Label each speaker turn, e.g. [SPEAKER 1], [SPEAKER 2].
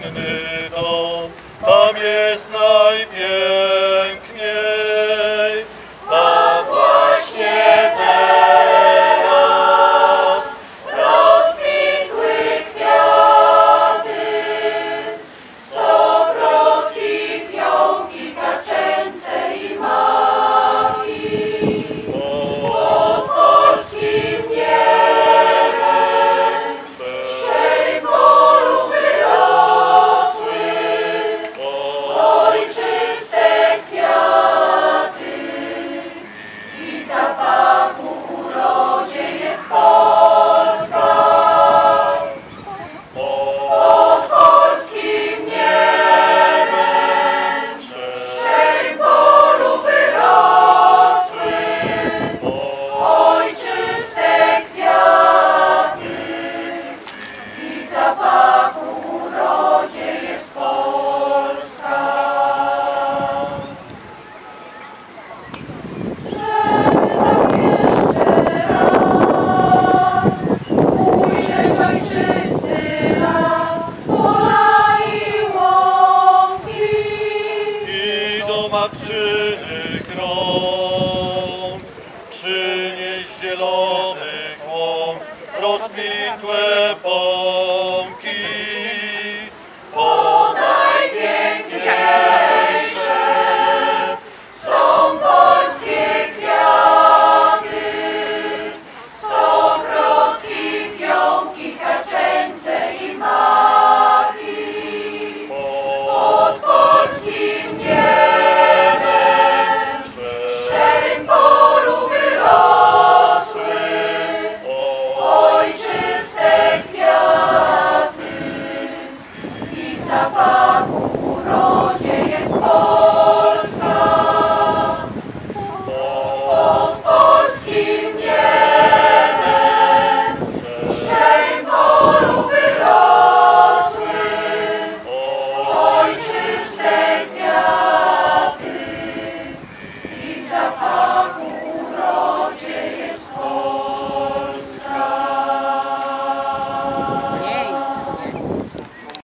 [SPEAKER 1] czynny dom, no, tam
[SPEAKER 2] jest
[SPEAKER 1] krzaczynych rąk. Przynieś zielony kłąb, rozkwitłe pola.